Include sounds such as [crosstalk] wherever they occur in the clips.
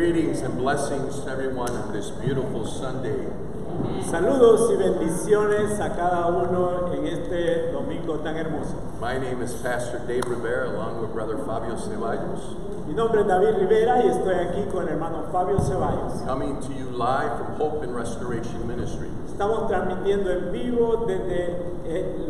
Greetings and blessings to everyone on this beautiful Sunday. Saludos y bendiciones a cada uno en este domingo tan hermoso. My name is Pastor Dave Rivera along with Brother Fabio Ceballos, Mi nombre es David Rivera y estoy aquí con hermano Fabio Ceballos. coming to you live from Hope and Restoration Ministry. Estamos transmitiendo en vivo desde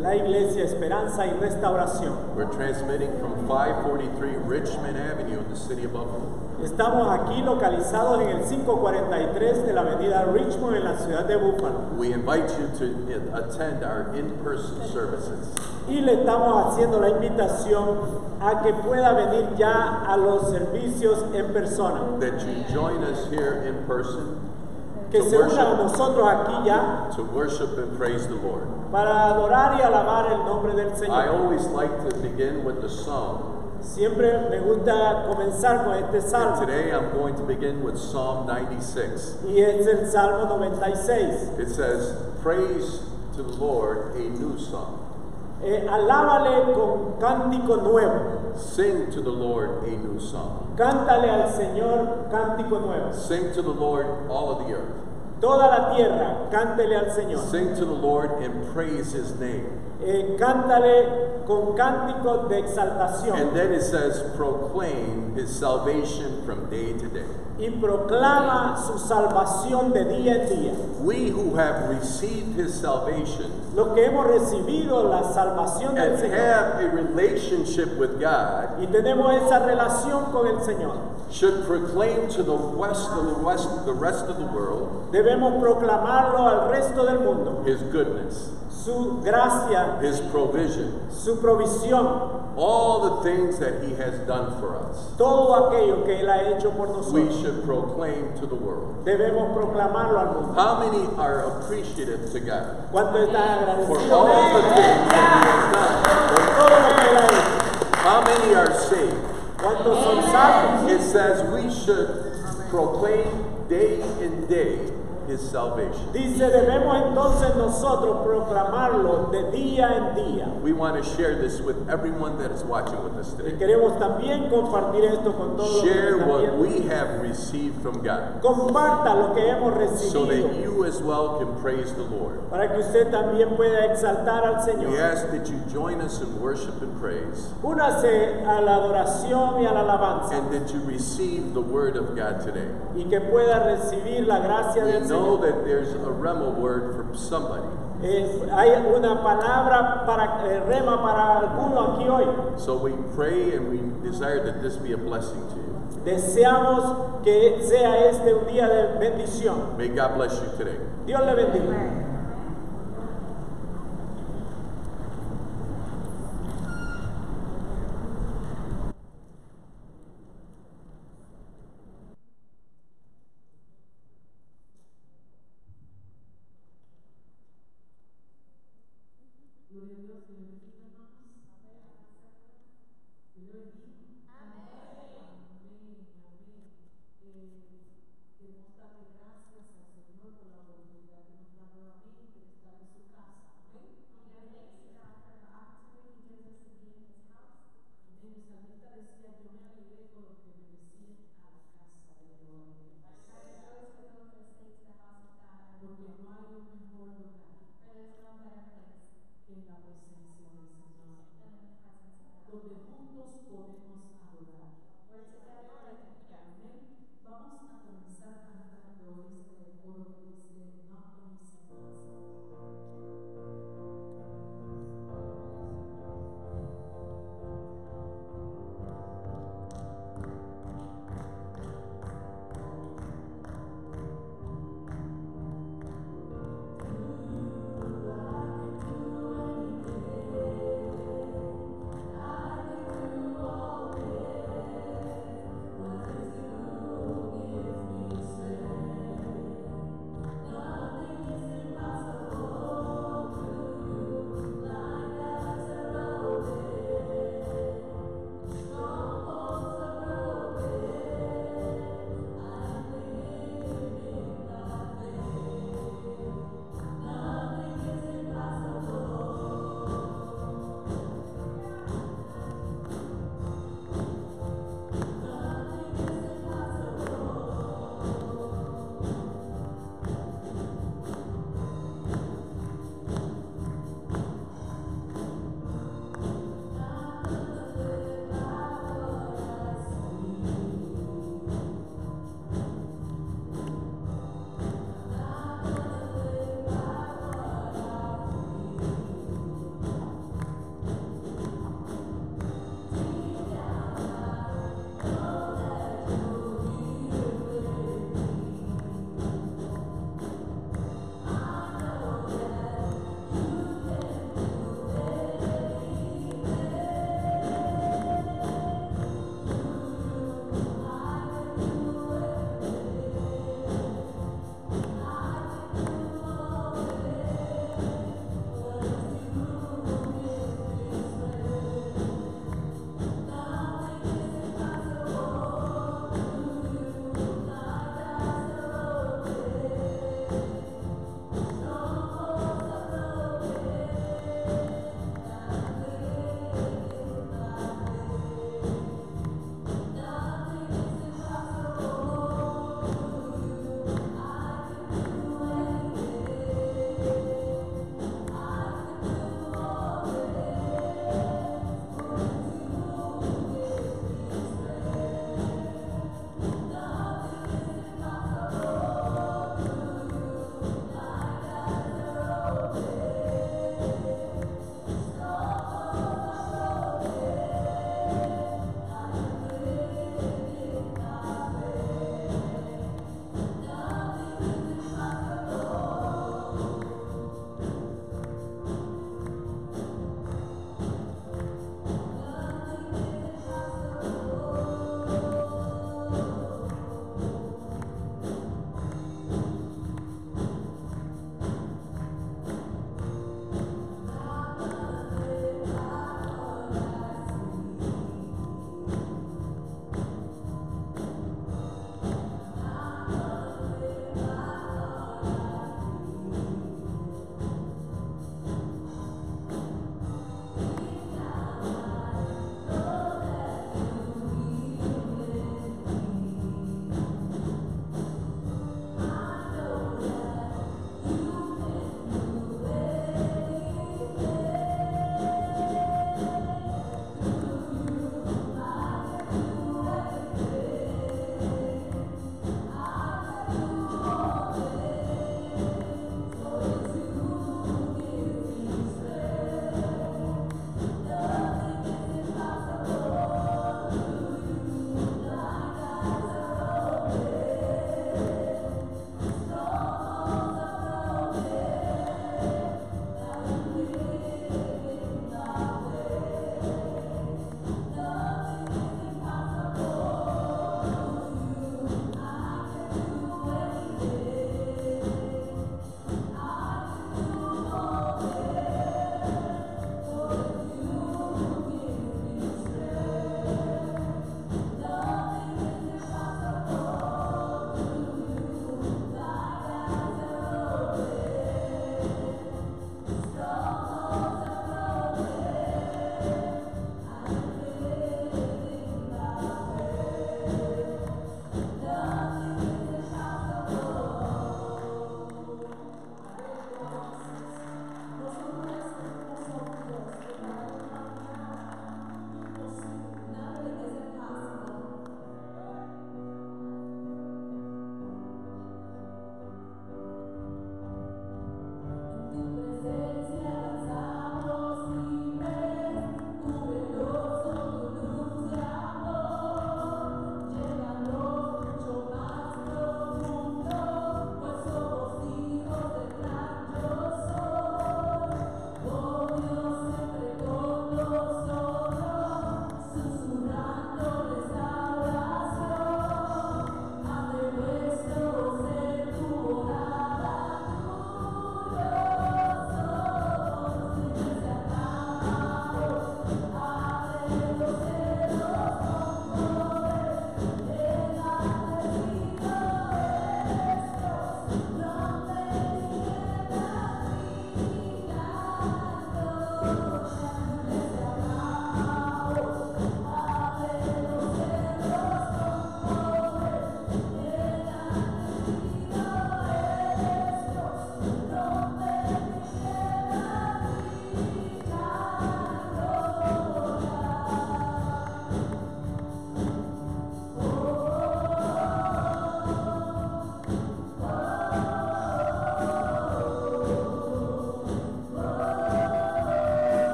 la iglesia Esperanza y Restauración. We're transmitting from 543 Richmond Avenue in the city of Buffalo. Estamos aquí localizados en el 543 de la avenida Richmond en la ciudad de Búfalo. We invite you to attend our in-person services. Y le estamos haciendo la invitación a que pueda venir ya a los servicios en persona. That you join us here in person Que to se una a worship, nosotros aquí ya to worship and praise the Lord. para adorar y alabar el nombre del I Señor. always like to begin with the psalm. Siempre me gusta comenzar con este And salmo today I'm going to begin with Psalm 96. y es el Salmo 96. It says, Praise to the Lord a new song. Eh, alábale con cántico nuevo. Sing to the Lord a new song. Cántale al Señor cántico nuevo. Sing to the Lord all of the earth. Toda la tierra, cántele al Señor. Sing to the Lord and praise his name. Eh, cántale con cánticos de And exaltación then it says, Proclaim his salvation from day to day. y proclama su salvación de día en día. We who have received his salvation Los que hemos recibido la salvación del and Señor have a relationship with God y tenemos esa relación con el Señor, should proclaim to the west of the west the rest of the world debemos proclamarlo al resto del mundo. his goodness, Su gracia, his provision, su provisión, all the things that he has done for us. todo aquello que Él ha hecho por We nosotros. should proclaim to the world. Debemos proclamarlo al mundo. How many are appreciative to God ¿Cuánto están for agradecidos all the things that por todo lo que Él ha hecho? he has done? How many are saved? ¿Cuántos son salvos? It says we should proclaim day in day his salvation. Dice, debemos entonces nosotros proclamarlo de día en día. We want to share this with everyone that is watching with us Y today. queremos también compartir esto con todos los que Share what viendo. we have received from God Comparta lo que hemos so that recibido you as well can praise the Lord. para que usted también pueda exaltar al We Señor. ask that you join us in worship and praise Únase a la adoración y a la alabanza and that you receive the word of God today. y que pueda recibir la gracia We del know that there's a rhema word from somebody. Es- hay una palabra para eh, rema para alguno aquí hoy. So we pray and we desire that this be a blessing to you. Deseamos que sea este un día de bendición. May God bless you today. Dios le bendiga.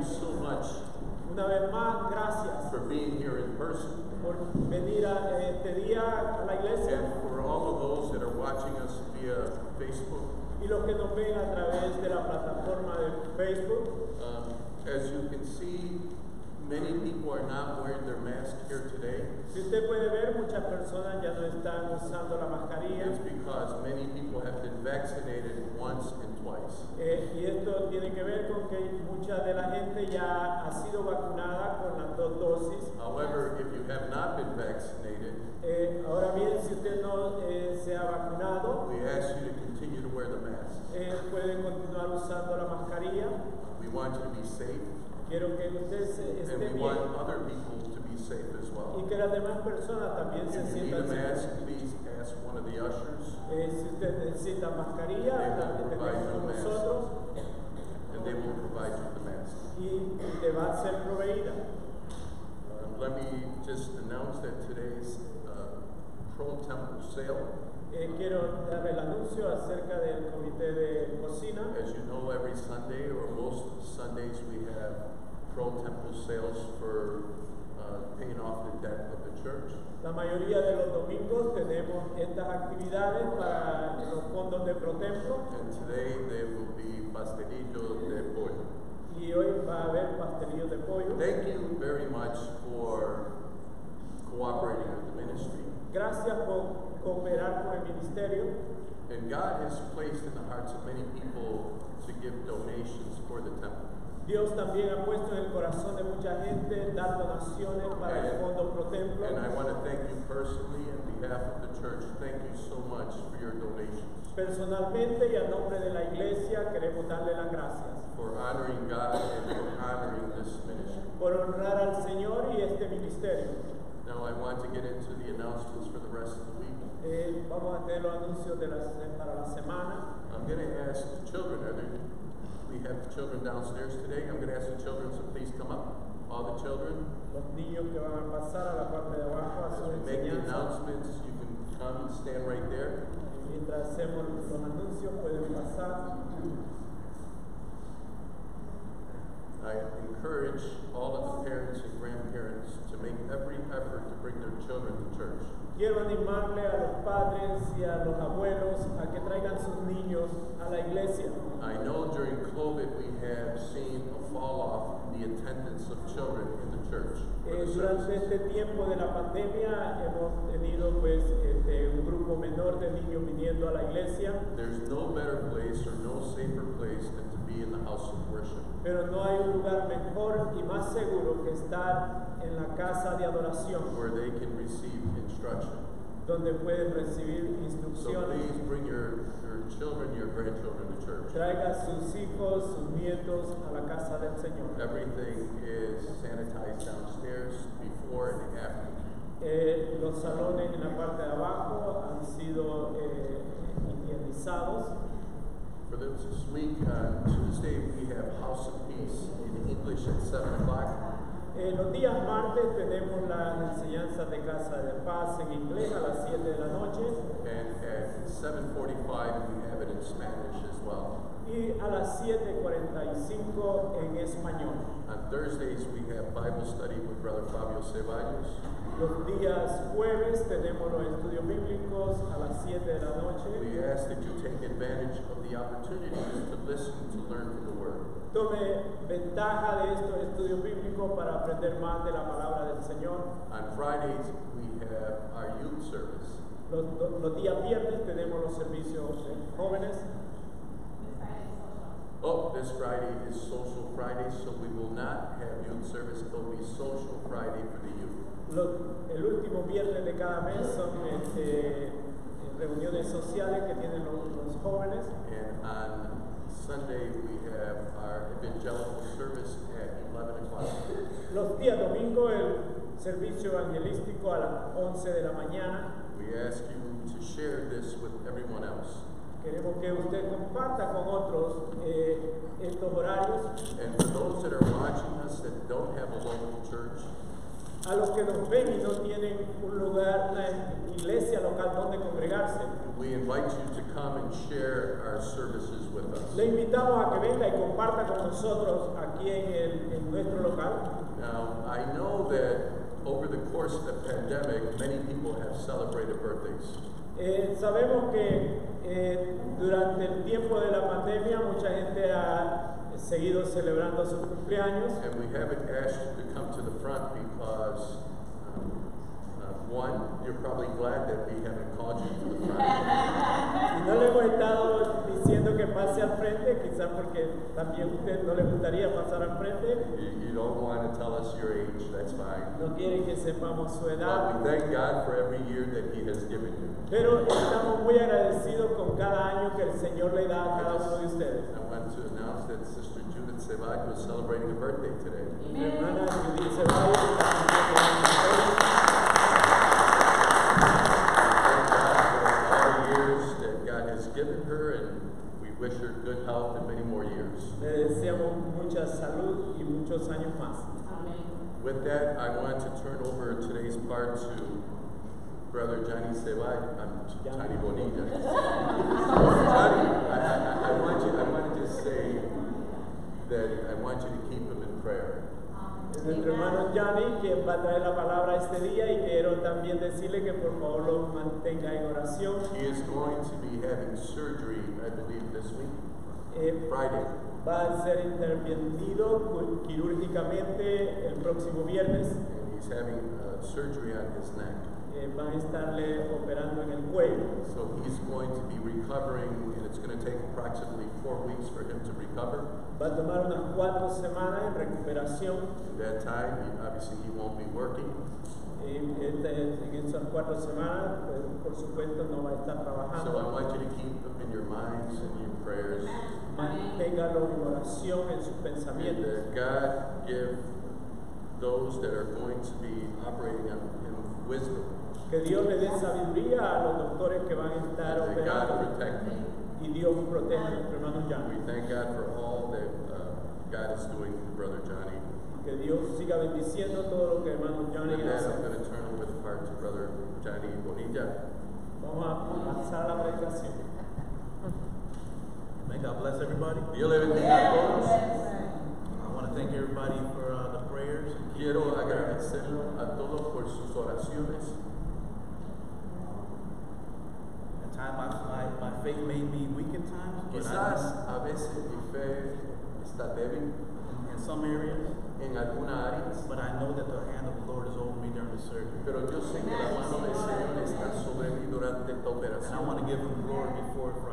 You so much Una vez más, gracias for being here in person por venir a este día a la iglesia and for all of those that are watching us via Facebook. y los que nos ven a través de la plataforma de Facebook. Um, as you can see, many people are not wearing their mask here today. Si usted puede ver, muchas personas ya no están usando la mascarilla. It's because many people have been vaccinated once and twice. Eh, y esto tiene que ver con que mucha de la gente ya ha sido vacunada con las dos dosis. However, if you have not been vaccinated, Eh, ahora bien, si usted no eh, se ha vacunado, we ask you to continue to wear the mask. eh, puede continuar usando la mascarilla. We want you to be safe, Quiero que usted se, esté and we bien want other people to be safe as y well. que las demás personas también se If you need a sientan mask, seguras. please ask one of the ushers, Eh, si usted necesita mascarilla, They la will que provide tenemos you con a mask. nosotros and they will provide you the mask. y te va a ser proveída. Um, let me just announce that today's uh, Pro Temple sale Eh, quiero dar el anuncio acerca del comité de cocina. As you know, every Sunday or most Sundays, we have pro temple sales for uh, paying off the debt of the church. La mayoría de los domingos tenemos estas actividades para los fondos de Protemplo And today there will be pastelillo de pollo. y hoy va a haber pastelillos de pollo. Thank you very much for cooperating with the ministry. Gracias por cooperar con el ministerio. And God has placed in the hearts of many people to give donations for the temple. Dios también ha puesto en el corazón de mucha gente dar donaciones para el fondo Protemplo. And I want to thank you personally on behalf of the church. Thank you so much for your donations, Personalmente y a nombre de la iglesia queremos darle las gracias for honoring God and for honoring this ministry. por honrar al Señor y este ministerio. Now I want to get into the announcements for the rest of the week. Eh, vamos a tener los anuncios de la- para la semana. I'm going to ask the children, are there, we have the children downstairs today. I'm going to ask the children to please come up. All the children, Los niños que van a pasar a la parte de abajo as we make the announcements, you can come and stand right there. Mientras hacemos los anuncios pueden pasar. I encourage all of the parents and grandparents to make every effort to bring their children to church. Quiero animarle a los padres y a los abuelos a que traigan sus niños a la iglesia. I know during COVID we have seen a fall off in the attendance of children in the church. Eh, the durante services. este tiempo de la pandemia hemos tenido pues eh, millones de niños viniendo a la iglesia, There's no better place or no safer place than to be in the house of worship. pero no hay un lugar mejor y más seguro que estar en la casa de adoración, where they can receive instruction. donde pueden recibir So please bring your, your children, your grandchildren church. Traiga sus hijos, sus nietos a la casa del Señor. Everything is sanitized downstairs before and after. Eh, los salones en la parte de abajo han sido eh, higienizados. For this week, on Tuesday, we have House of Peace in English at seven o'clock. Eh, los días martes tenemos las enseñanzas de Casa de Paz en inglés a las 7 de la noche And at seven forty-five, we have it in Spanish as well. y a las 7.45 en español. On Thursdays, we have Bible study with Brother Fabio Ceballos. Los días jueves tenemos los estudios bíblicos a las 7 de la noche. We ask that you take advantage of the opportunities to listen, to learn from the Word. Tome ventaja de estos estudios bíblicos para aprender más de la palabra del Señor. On Fridays, we have our youth service. Los, los días viernes tenemos los servicios de jóvenes. Oh, this Friday is Social Friday, so we will not have youth service. It'll be Social Friday for the youth. Los- el último viernes de cada mes son este, reuniones sociales que tienen los, los jóvenes. And on Sunday, we have our evangelical service at eleven o'clock. Los días domingos el servicio evangelístico a las 11 de la mañana. We ask you to share this with everyone else. Queremos que usted comparta con otros eh, estos horarios. And for those that are watching us that don't have a local church, A los que nos ven y no tienen un lugar, una iglesia local donde congregarse, we invite you to come and share our services with us. le invitamos a que venga y comparta con nosotros aquí en, el- en nuestro local. Now, I know that over the course of the pandemic, many people have celebrated birthdays. Eh, sabemos que eh, durante el tiempo de la pandemia mucha gente ha seguido celebrando sus cumpleaños. And we haven't asked you to come to the front because, one, you're probably glad that we haven't called you to the front. [laughs] Y no le hemos estado diciendo que pase al frente, quizás porque también usted no le gustaría pasar al frente. You, you don't want to tell us your age, that's fine. No quiere que sepamos su But edad. we thank God for every year that He has given you. Pero estamos muy agradecidos con cada año que el Señor le da a cada uno de ustedes. I want to announce that Sister Judith Ceballos was celebrating a birthday today. Mi hermana Judith Ceballos está cumpliendo Thank God for all the years that God has given her, and we wish her good health and many more years. Le deseamos mucha salud y muchos años más. With that, I want to turn over today's part to Brother Johnny Ceballos, um, Johnny Bonilla. [laughs] Johnny, I, I, I want you, I want to just say that I want you to keep him in prayer. Es nuestro hermano Johnny quien va a traer la palabra este día y quiero también decirle que por favor lo mantenga en oración. He is going to be having surgery, I believe, this week, Eh, Friday. Va a ser intervenido quirúrgicamente el próximo viernes. And he's having uh, surgery on his neck. Eh, van a estarle operando en el cuello. So he's going to be recovering, and it's going to take approximately four weeks for him to recover. Va a tomar unas cuatro semanas en recuperación. In that time, he, obviously, he won't be working. Eh, este- en esas cuatro semanas, pues, por supuesto, no va a estar So I trabajando. want you to keep in your minds and your prayers. En oración, en sus And pensamientos. that God give those that are going to be operating on him wisdom. Que Dios le dé sabiduría a los doctores que van a estar And that God operando. protect them. Y Dios proteja a nuestro hermano We Johnny. thank God for all that uh, God is doing for Brother Johnny. Que Dios siga bendiciendo todo lo que hermano Johnny With that, hace. I'm going to turn over the part to Brother Johnny Bonilla. Vamos a pasar a la predicación. Bless everybody. Le bendiga a todos. I want to thank everybody for uh, the prayers. Quiero me in prayer. agradecer a todos por sus oraciones. At times, my, my, my faith may be weak at times, Quizás I, a veces mi fe está débil in, some areas, en alguna área, but I know that the hand of the Lord is over me during the surgery. pero yo sé que la mano del Señor está sobre mí durante esta And I want to give him glory before.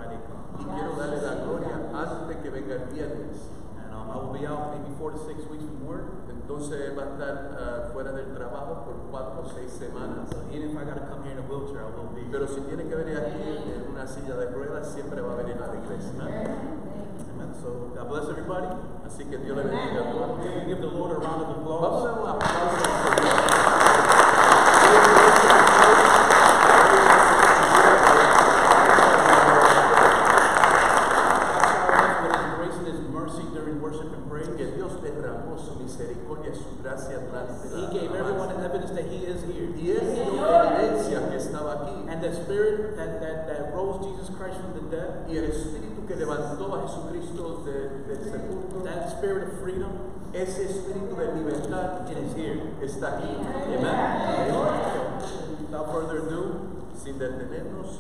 Y quiero darle la gloria antes de que venga el viernes. And um, I will be out maybe four to six weeks from work. Entonces va a estar ah, fuera del trabajo por cuatro o seis semanas. So even if I got to come here in a wheelchair, I will be. Pero si tiene que venir aquí en una silla de ruedas, siempre va a venir a la iglesia. Amen. So God bless everybody. Así que Dios le bendiga a todos. Give the Lord a round of Vamos a applause? dar un aplauso And the spirit that, that, that rose Jesus Christ from the dead, Y el espíritu que levantó a Jesucristo de- del sepulcro, that spirit of freedom, ese espíritu de libertad it is here. está aquí. Amen. So, without further ado, Sin detenernos,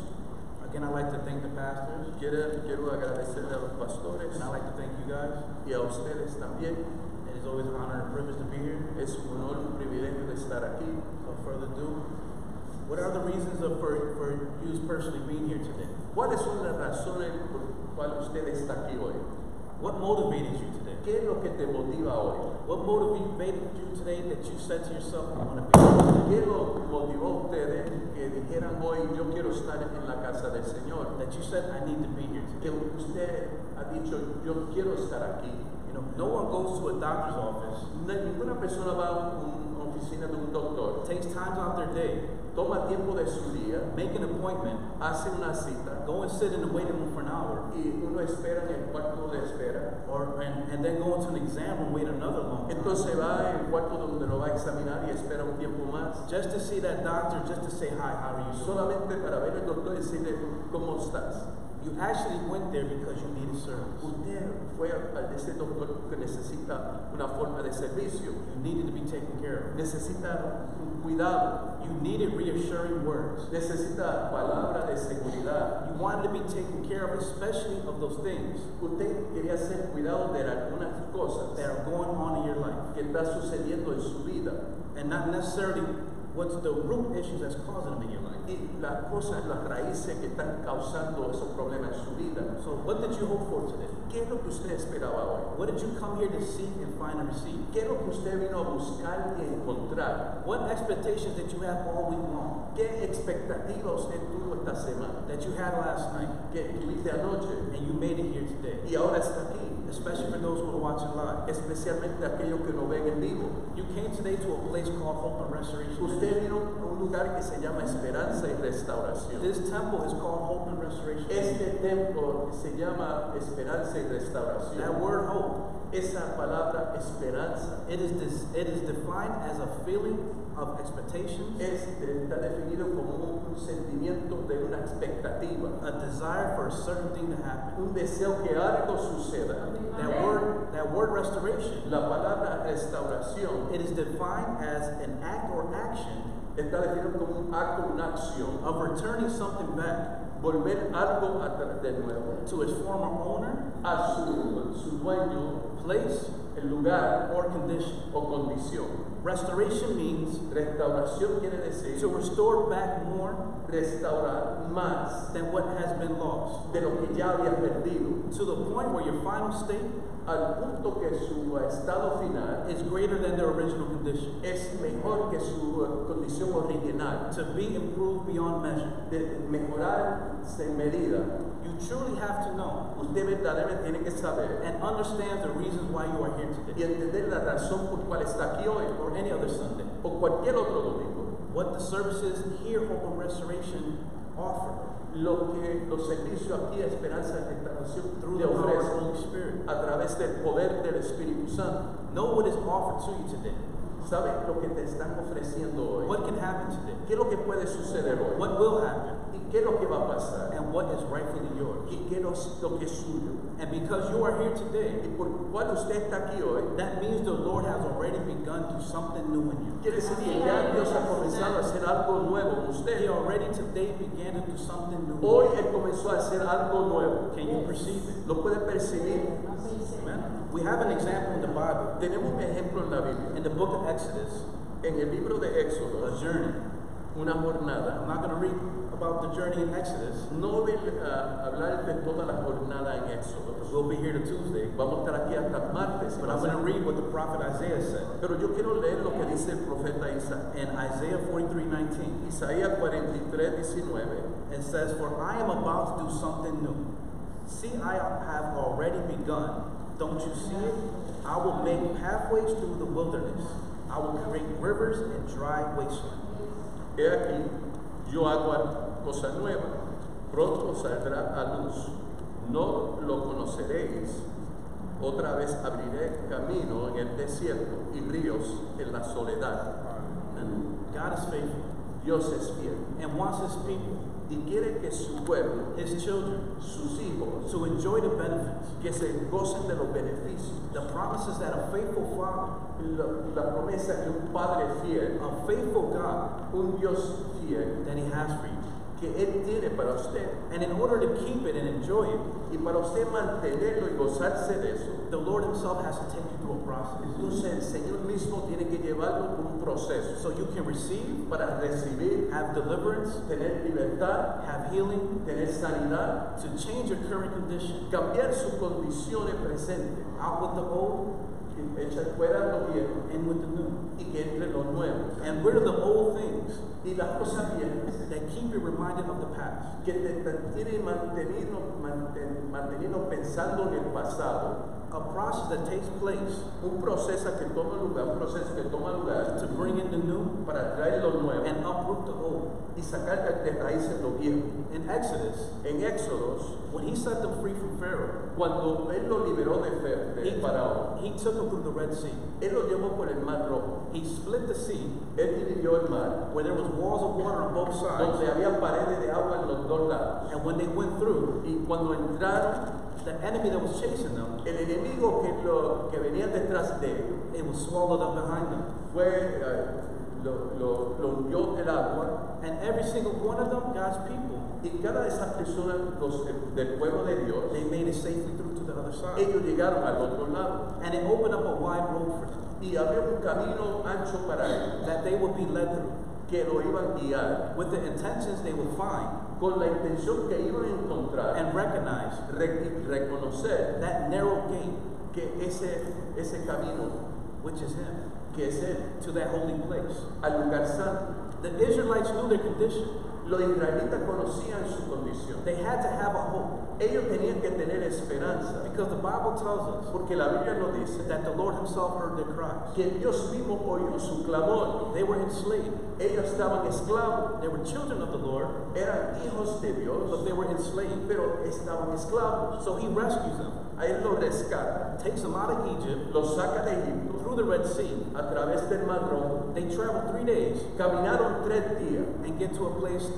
again, I'd like to thank the pastors, quiero, quiero agradecerle a los pastores and I'd like to thank you guys. y a ustedes también. It is always an honor and privilege to be here. Es un honor, un privilegio de estar aquí. Without further ado, what are the reasons of, for, for you personally being here today? ¿Cuáles son las razones por cuales usted está aquí hoy? What motivated you today? ¿Qué es lo que te motiva hoy? What motivated you today that you said to yourself, I want to be here? ¿Qué lo motivó a ustedes que dijeran hoy, yo quiero estar en la casa del Señor? That you said, I need to be here Que usted ha dicho, yo quiero estar aquí. You know, no one goes to a doctor's office, ninguna persona va a una oficina de un doctor, takes time out their day, toma tiempo de su día, make an appointment, hace una cita go and sit in the waiting room for an hour, y uno espera en el cuarto de espera. or and, and then go into an exam and wait another long time. Entonces va al cuarto donde lo va a examinar y espera un tiempo más. Just to see that doctor, just to say hi, how are you? Solamente para ver al doctor y decirle, ¿cómo estás? You actually went there because you needed service. Usted fue a ese doctor que necesita una forma de servicio, You needed to be taken care of. necesita cuidado, You needed reassuring words. necesita palabra de seguridad. You wanted to be taken care of, especially of those things Usted quería ser cuidado de algunas cosas that are going on in your life, que está sucediendo en su vida and not necessarily what's the root issues that's causing them in your life. y las cosas, las raíces que están causando esos problemas en su vida. So, what did you hope for today? ¿Qué es lo que usted esperaba hoy? What did you come here to seek and find and receive? ¿Qué es lo que usted vino a buscar y encontrar? What expectations did you have all week long? ¿Qué expectativa usted tuvo esta semana? That you had last night, ¿Qué tuviste anoche? and you made it here today? Y ahora está aquí, Especially for those who are watching live. especialmente aquellos que lo ven en vivo. You came today to a place called Hope and Restoration. Usted vino a un lugar que se llama Esperanza y Restauración. This temple is called Hope and Restoration. Este templo se llama Esperanza y Restauración. That word hope, Esa palabra esperanza it is this, it is defined as a feeling of expectation, es, eh, está definido como un, sentimiento de una expectativa, a desire for a certain thing to happen. un deseo que algo suceda. That word, that word restoration, La palabra restauración it is defined as an act or action está definido como un acto, una acción, of returning something back volver algo a de nuevo to its former owner, a su, su dueño, place, el lugar or condition. o condición. Restoration means Restauración quiere decir to restore back more restaurar más than what has been lost, de lo que ya había perdido, to the point where your final state al punto que su estado final is greater than the original condition, es mejor que su condición original, to be improved beyond measure. de mejorar sin medida. You truly have to know Usted verdaderamente tiene que saber and understand the reasons why you are here y today entender la razón por cual está aquí hoy or any other Sunday. o cualquier otro domingo. What the services here, Hope and Restoration, offer Lo que los servicios aquí, Esperanza y Restauración, through te the power of the ofrecen Spirit. a través del poder del Espíritu Santo. Know what is offered to you today. ¿Sabes lo que te están ofreciendo hoy? What can happen today? ¿Qué es lo que puede suceder hoy? What will happen? ¿Y qué es lo que va a pasar? And what is rightfully yours? ¿Y qué es lo, que es suyo? And because you are here Y today, por cual usted está aquí hoy, that means the Lord has already begun to something new in you. quiere decir que ya Dios ha comenzado a hacer algo nuevo en He already today began to do something new. Hoy Él comenzó a hacer algo nuevo. Can you perceive it? ¿Lo puede percibir? Amen. We have an example in the Bible, Tenemos un ejemplo en la Biblia. in the book of Exodus, En el libro de a Éxodo, journey. una jornada. I'm not going to read about the journey in Exodus. No voy a eh, hablar de toda la jornada en Éxodo. We'll be here to Tuesday. Vamos a estar aquí hasta martes. But I'm going to read what the prophet Isaiah said Pero yo quiero leer lo que dice el profeta Isa- in Isaiah 43:19. Isaías 43, 19. It says, For I am about to do something new. See, I have already begun. Don't you see it? I will make pathways through the wilderness. I will create rivers in dry wasteland. He aquí, yo hago cosa nueva. Pronto saldrá a luz. No lo conoceréis. Otra vez abriré camino en el desierto y ríos en la soledad. God is faithful Dios es fiel and wants his people, y quiere que su pueblo, his children, sus hijos, to enjoy the benefits, que se gocen de los beneficios. the promises that a faithful father, La, la promesa que un Padre fiel, a faithful God, un Dios fiel, that he has for you. Que Él tiene para usted. And in order to keep it and enjoy it, Y para usted mantenerlo y gozarse de eso, the Lord himself has to take you through a process. entonces el Señor mismo tiene que llevarlo por un proceso So you can receive, para recibir, have deliverance, tener libertad, have healing, tener sanidad, to change your current condition. cambiar sus condiciones presentes, Out with the old y echar fuera lo viejo in with the new. y que entre lo nuevo. And rid of the old things Y las cosas viejas that keep you reminded of the past. que te, tiene mantenido, manten- mantenido pensando en el pasado, A process that takes place un proceso que toma lugar, un proceso que toma lugar to bring in the new para traer lo nuevo and uproot the old. y sacar de raíces lo viejo. In Exodus, En Éxodos, when he set them free from Pharaoh, cuando él lo liberó de, Fe- he, Faraón, he took them through the Red Sea. él lo llevó por el Mar Rojo. He split the sea Él dividió el mar, where there was walls of water on both sides. donde había paredes de agua en los dos lados. And when they went through, Y cuando entraron, the enemy that was chasing them, el enemigo que, lo, que venía detrás de él it was swallowed up behind them. fue, eh, lo, lo, lo hundió el agua And every single one of them, God's people, y cada de esas personas los, del pueblo de Dios, they made it safely through to the other side. ellos llegaron al otro lado. And it opened up a wide road for them. Y había un camino ancho para ellos that they would be led through. que lo iban a guiar. With the intentions they would find con la intención que iban a encontrar and recognize re- reconocer that narrow gate, que ese, ese camino which is Him, que es él to that holy place. al lugar santo. The Israelites knew their condition. Los israelitas conocían su condición. They had to have a hope Ellos tenían que tener esperanza because the Bible tells us porque la Biblia nos dice that the Lord Himself heard their cries. que Dios mismo oyó su clamor. They were enslaved. Ellos estaban esclavos, They were children of the Lord, eran hijos de but they were enslaved. pero estaban esclavos. So He rescues them, A él los rescata, takes them out of Egypt los saca de Egipto through the Red Sea. a través del Mar Rojo. They travel three days Caminaron tres días and get to a place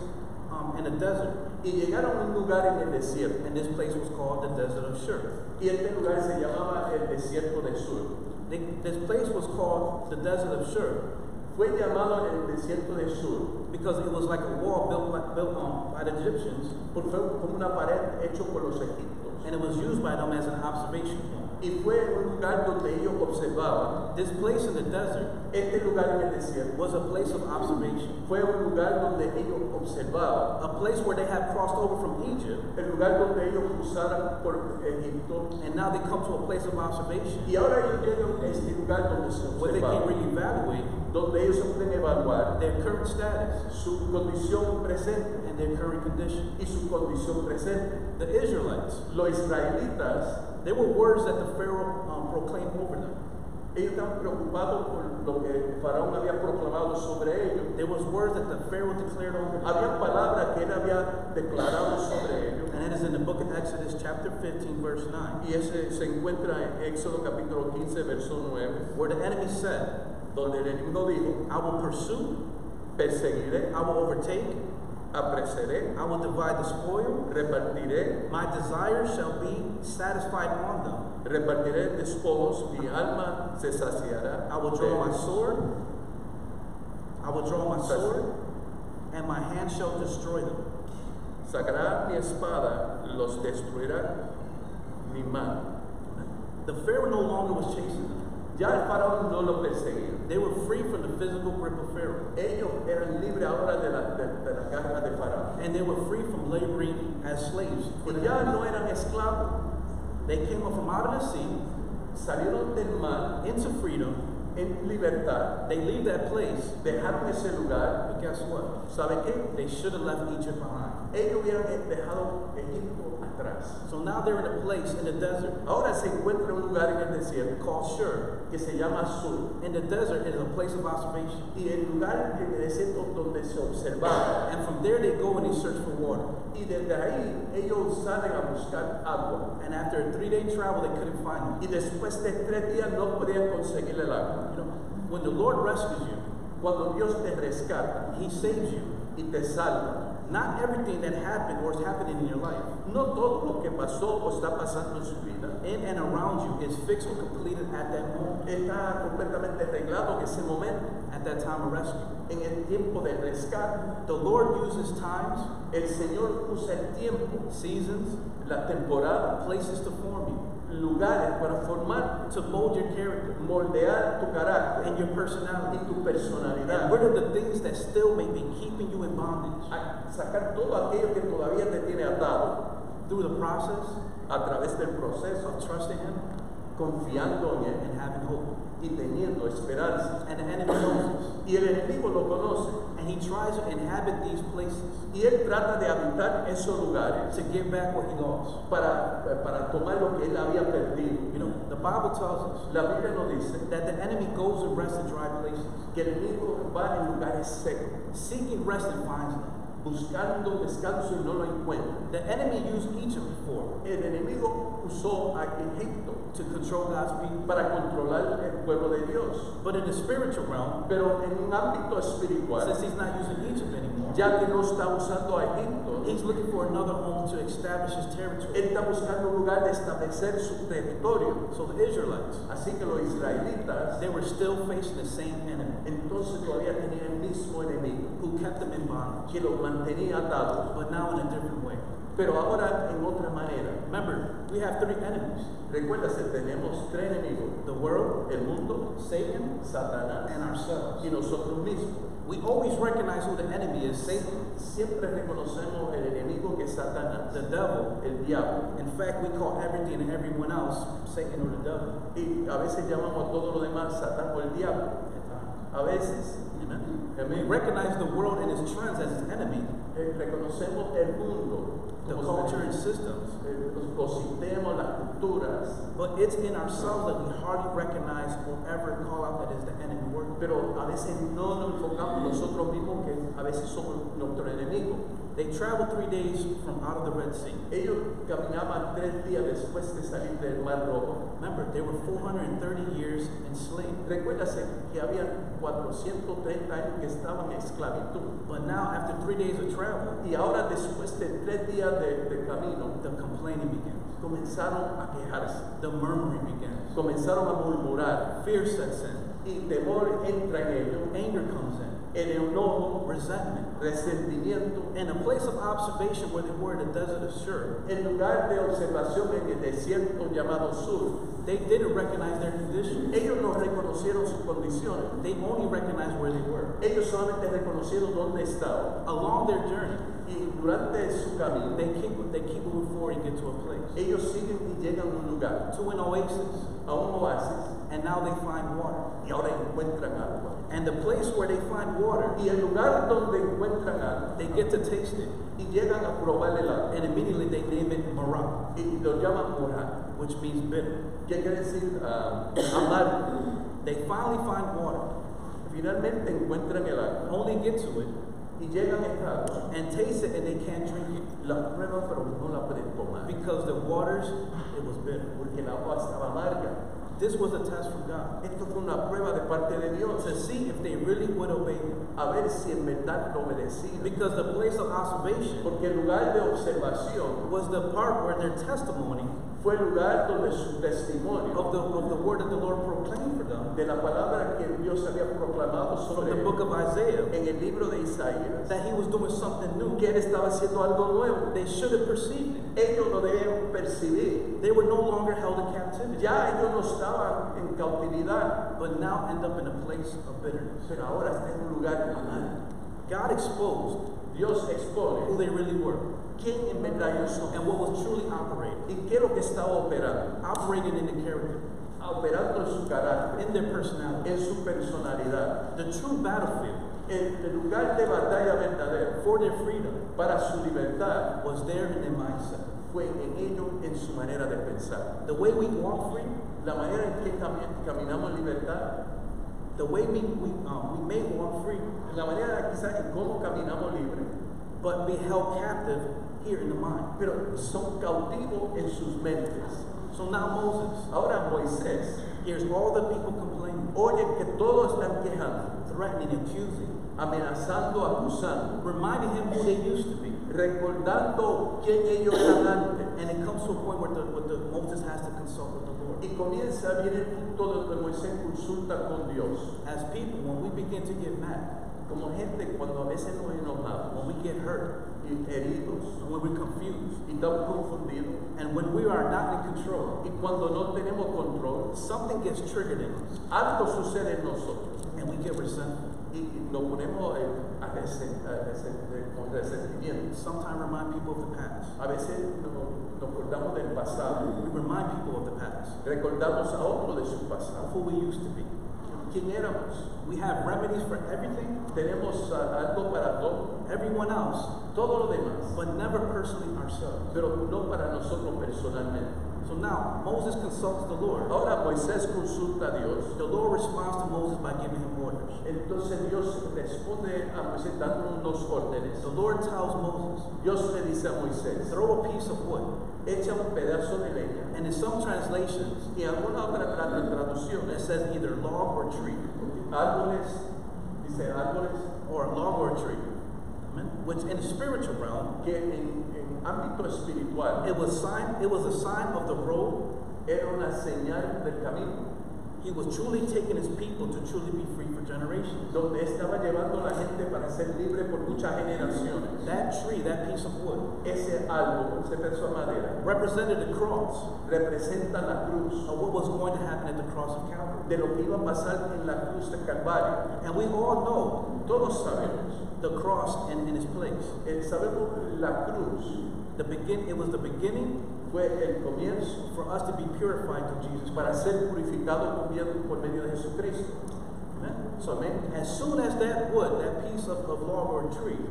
um, in a desert. y llegaron a un lugar en el desierto. And this place was called the Desert of Shur. Y este lugar se llamaba el desierto de Sur. They, this place was called the Desert of Shur Fue llamado el desierto de Sur because it was like a wall built by, built um, by the Egyptians, fue como una pared hecho por los egipcios. and it was used by them as an observation point. Y fue un lugar donde ellos observaban. This place in the desert Este lugar en el desierto was a place of observation, fue un lugar donde ellos observaban. a place where they had crossed over from Egypt, El lugar donde ellos cruzaron por Egipto. and now they come to a place of observation Y ahora ellos llegan a este lugar donde se where they can observaban. reevaluate Donde ellos se pueden evaluar their current status su condición presente and their current condition. y su condición presente. The Israelites, Los israelitas, there were words that the Pharaoh um, proclaimed over them. ellos están preocupados por lo que el faraón había proclamado sobre ellos. There was words that the Pharaoh declared over them. Había palabras que él había declarado sobre ellos. And it is in the book of Exodus, chapter 15, verse 9, Y ese se encuentra en Éxodo capítulo 15, verso 9, where the enemy said, donde el enemigo dijo, I will pursue, perseguiré, I will overtake, apresaré, I will divide the spoil, repartiré, my desires shall be satisfied on them. repartiré despojos, mi alma se saciará. I will draw my sword, I will draw my sword, and my hand shall destroy them. Sacará mi espada, los destruirá mi mano. The Pharaoh no longer was chasing them. Ya el faraón no lo perseguía. They were free from the physical grip of Pharaoh. Ellos eran libres ahora de la, de, de la de faraón. And they were free from laboring as slaves. Y ya no eran esclavos. They came up from out of the sea Salieron del mar into freedom. en libertad. They leave that place. Dejaron ese lugar. But guess what? ¿Sabe qué? They should have left Egypt behind. Ellos hubieran dejado Egipto atrás. So now they're in a place in the desert Ahora se encuentra un lugar en el desierto called Shur. que se llama Sur. In the desert is a place of observation. Y el lugar en el desierto donde se observaba. And from there they go and they search for water. Y desde ahí ellos salen a buscar agua. And after a three day travel, they couldn't find Y después de tres días no podían conseguir el agua. You know, when the Lord rescues you, Cuando Dios te rescata He saves you. y te salva, Not everything that happened or is happening in your life, no todo lo que pasó o está pasando en su vida in and around you, is fixed or completed at that moment, está completamente arreglado en ese momento. at that time of rescue. En el tiempo del rescate, The Lord uses times, el Señor usa el tiempo, seasons, la temporada, places to form you, lugares para formar, to mold your character moldear tu carácter and your y personality. tu And personalidad. rid of the things that still may be keeping you in bondage. A sacar todo aquello que todavía te tiene atado Through the process a través del proceso, of trusting Him confiando en Él and having hope. Y teniendo esperanza. And the enemy knows. Y el enemigo lo conoce And he tries to inhabit these places y él trata de habitar esos lugares to get back what he lost. para, para tomar lo que él había perdido. You know, the Bible tells us La Biblia nos dice that the enemy goes and rests in dry places, que el enemigo va en lugares secos, seeking rest and finds none. Buscando descanso y no lo encuentra. The enemy used Egypt before El enemigo usó a Egipto to control God's people. para controlar el pueblo de Dios. But in the spiritual realm, Pero en un ámbito espiritual, since he's not using Egypt anymore, ya que no está usando a Egipto, he's looking for another home to establish his territory. él está buscando un lugar de establecer su territorio. So the Israelites, Así que los israelitas they were still facing the same enemy entonces todavía tenían el mismo enemigo who kept them in bondage, que mantenía atados, but now in a different way. pero ahora en otra manera. Remember, we have three enemies Recuérdase, tenemos tres enemigos, the world, el mundo, Satan, Satanás and ourselves. y nosotros mismos. We always recognize who the enemy is Satan, Siempre reconocemos el enemigo que es Satanás, the devil. el diablo. In fact, we call everything and everyone else Satan or the devil. Y a veces llamamos a todo lo demás Satán o el diablo. A veces Amen. We recognize the world and its trends as its enemy, eh, reconocemos el mundo, the culture and systems. eh, los, sistemas, las culturas, But it's in ourselves that we hardly recognize or ever call out that is the enemy pero a veces no nos enfocamos nosotros mismos que a veces somos nuestro enemigo. They traveled three days from out of the Red Sea. Ellos caminaban tres días después de salir del Mar Rojo. Remember, they were 430 years enslaved. Recuérdase que había 430 años que estaban en esclavitud. But now, after three days of travel, Y ahora después de tres días de, de camino, the complaining begins. comenzaron a quejarse, The murmuring begins. comenzaron a murmurar Fear sets in. y temor entra en ellos, Anger comes in. El enojo, Resentment. resentimiento. In a place of observation where they were in the desert of Shur, En lugar de observación en el desierto llamado Sur, they didn't recognize their condition. ellos no reconocieron sus condiciones, They only recognized where they were. ellos solamente reconocieron dónde estaban. Along their journey, Y durante su camino, they keep they keep moving forward and get to a place, ellos siguen y llegan a un lugar, to an oasis, a un oasis, and now they find water. y ahora encuentran agua. And the place where they find water, Y el lugar donde encuentran agua, they get to taste it, y llegan a probar el agua, and immediately they name it Marah, y lo llaman morar, which means bitter. que quiere decir ah, amargo. They finally find water, Finalmente encuentran el agua, only get to it, y llegan a and taste it, and they can't drink it la prueban pero no la pueden tomar, because the waters it was bitter. porque el agua estaba amarga. This was a test from God Esto fue una prueba de parte de Dios, to see if they really would obey a ver si en verdad lo obedecían. because the place of observation Porque el lugar de observación was the part where their testimony Fue el lugar donde su testimonio of the, of the word that the Lord proclaimed for them de la palabra que Dios había proclamado from sobre the book of Isaiah en el libro de Isaías, that he was doing something new. que él estaba haciendo algo nuevo. They should have perceived it. Ellos lo debían percibir. They were no longer held in captivity, Ya ellos no estaban en cautividad, but now end up in a place of bitterness. pero ahora está en un lugar mal. God exposed Dios expone who they really were quién en verdad ellos son and what was truly operating, y qué lo que estaba operando. operating in the character, Operando en su carácter, in their personality. en su personalidad. The true battlefield. El, el lugar de batalla verdadero. For their freedom. Para su libertad. Was there in their mindset. fue en ellos, en su manera de pensar. The way we walk free, La manera en que cami- caminamos en libertad, the way we, we, um, we may walk free, la manera quizás en cómo caminamos libre, but be held captive here in the mind. pero son cautivos en sus mentes. So now Moses Ahora Moisés hears all the people complaining, oye que todos están quejando, threatening, accusing, amenazando, acusando, reminding him who they used to be. recordando quién ellos eran antes. And it comes to a point where, the, where the, Moses has to consult with the Lord. Y comienza a venir el punto donde Moisés consulta con Dios. As people, when we begin to get mad, Como gente cuando a veces nos enojamos when we get hurt, heridos and when we're confused, y estamos confundidos and when we are not in control, y cuando no tenemos control, something gets triggered in us, algo sucede en nosotros and we get resentful. y nos ponemos a resen- a resen- eh, con resentimiento. Sometimes remind people of the past. A veces nos, acordamos del pasado, We remind people of the past, recordamos a otro de su of pasado. who we used to be. ¿Quién éramos? We have remedies for everything, Tenemos ah, algo para todo, everyone else, todo lo demás, but never personally ourselves. pero no para nosotros personalmente. So now Moses consults the Lord. Ahora Moisés consulta a Dios. The Lord responds to Moses by giving him orders. Entonces Dios responde a Moisés dando unos órdenes. The Lord tells Moses, Dios le dice a Moisés, throw a piece of wood. echa un pedazo de leña. And in some translations, Y alguna otra tra- it says either log or tree, árboles, dice árboles, or log or tree. Amen. Which in the spiritual realm, que en ámbito espiritual it was sign. It was a sign of the road. era una señal del camino, He was truly taking his people to truly be free for generations. donde estaba llevando a la gente para ser libre por muchas generaciones. That tree, that piece of wood, Ese árbol, ese pedazo de madera, represented the cross representa la cruz of what was going to happen at the cross of Calvary. de lo que iba a pasar en la cruz de Calvario. And we all know Todos sabemos, the cross in, in its place. eh, sabemos la cruz The begin. It was the beginning fue el comienzo for us to be purified to Jesus para ser purificado por medio, por medio de Jesucristo. Amen. So, amén. As soon as that wood, that piece of, of log or tree,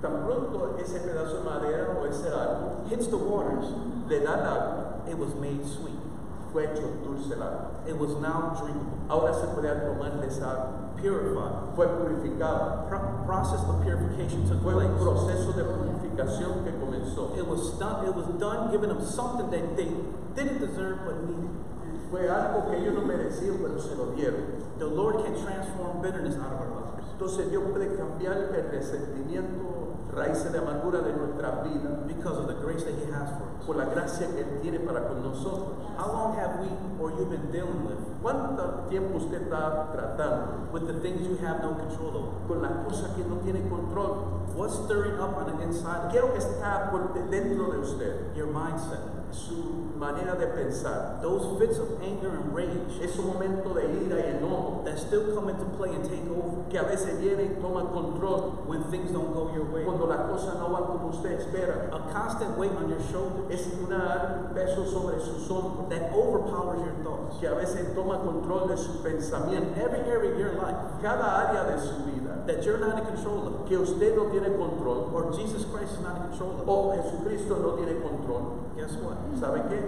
Tan pronto ese pedazo de madera o ese árbol hits the waters, le da el agua, it was made sweet. fue hecho dulce el agua. It was now drinkable, Ahora se puede tomar de esa purified. Fue purificado. Pro- process of purification took Fue un proceso de purificación que comenzó. It was done. It was done, giving them something that they didn't deserve but needed. Fue algo que ellos no merecían, pero se lo dieron. The Lord can transform bitterness out of our lives Entonces Dios puede cambiar el resentimiento, raíces de amargura de nuestra vida because of the grace that He has for us. por la gracia que Él tiene para con nosotros. How long have we or you been dealing with ¿Cuánto tiempo usted está tratando with the things you have no control over? con las cosas que no tiene control? What's stirring up on the inside ¿Qué es lo que está por dentro de usted? Your mindset. Su manera de pensar. Those fits of anger and rage Es un momento de ira y enojo that still come into play and take over que a veces vienen y toman control when things don't go your way. cuando las cosas no van como usted espera. A constant weight on your shoulder Es una, un peso sobre sus hombros that overpowers your thoughts. que a veces toma control de su In pensamiento. every area of your life Cada área de su vida that you're not in control of, que usted no tiene control or Jesus Christ is not in control of, o Jesucristo no tiene control, guess what? ¿sabe qué?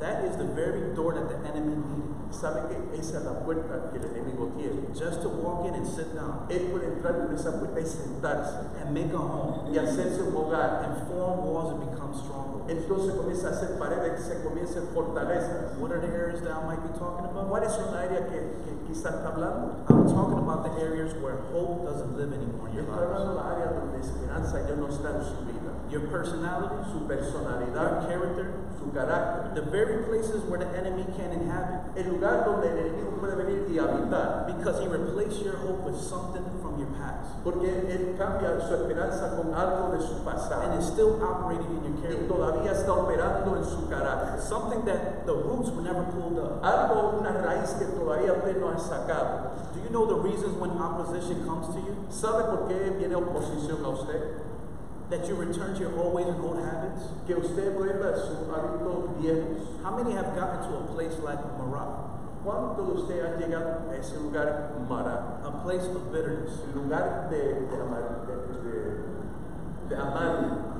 That is the very door that the enemy needed. ¿Sabe qué? Esa es la puerta que el enemigo tiene. Just to walk in and sit down Él puede entrar por esa puerta y sentarse and make a home y hacerse un hogar. and form walls and become stronger. Entonces comienza a hacer paredes, se comienza en fortalezas. What are the areas that I might be talking about? ¿Cuál es un área que, que quizás está hablando? I'm talking about the areas where hope doesn't live anymore in Yo your estoy hablando de la área donde esperanza ya no está en su vida. Your personality, su personalidad, character, su carácter. the very places where the enemy can inhabit. El lugar donde el enemigo puede venir y habitar. Because he replaced your hope with something from your past. Porque él cambia su esperanza con algo de su pasado, And is still operating in your Y character. todavía está operando en su carácter. Something that the roots were never pulled up. Algo, una raíz que todavía usted no ha sacado. Do you know the reasons when opposition comes to you? ¿Sabe por qué viene oposición a usted? That you return to your old ways and old habits? Que usted vuelva a sus hábitos viejos. How many have gotten to a place like Marah? ¿Cuánto usted ha llegado a ese lugar mara? A place of bitterness. Lugar de, de, amar, de, de- de amar.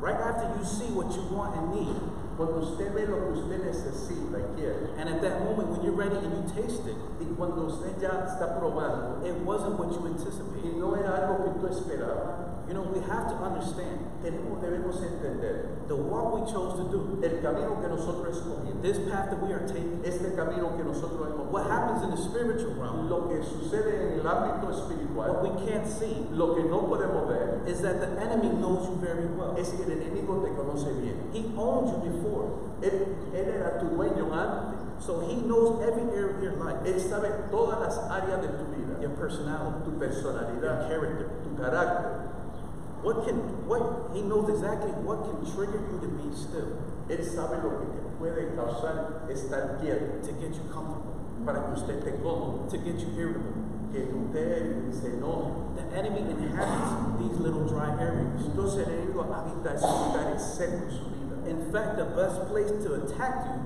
Right after you see what you want and need, Cuando usted ve lo que usted necesita y quiere. and at that moment when you're ready and you taste it, Y cuando usted ya está probando. it wasn't what you Y anticipated. no era algo que tú esperabas. You know, we have to understand Tenemos, debemos entender. the walk we chose to do, El camino que nosotros escogimos. this path that we are taking, Este camino que nosotros hemos what happens in the spiritual realm, Lo que sucede en el ámbito espiritual. what we can't see, Lo que no podemos ver. is that the enemy knows you very well. Es que el enemigo te conoce bien. He owned you before, Él, él era tu dueño antes. so he knows every area of your life, Él sabe todas las áreas de tu vida. your personality, Tu your personalidad, character. tu carácter. What can what he knows exactly what can trigger you to be still, Él sabe lo que te puede causar estar quieto. to get you comfortable, Para que usted esté cómodo. to get you irritable. Que usted se enoje. The enemy inhabits these little dry areas. Entonces el enemigo habita esos lugares secos en su vida. In fact, the best place to attack you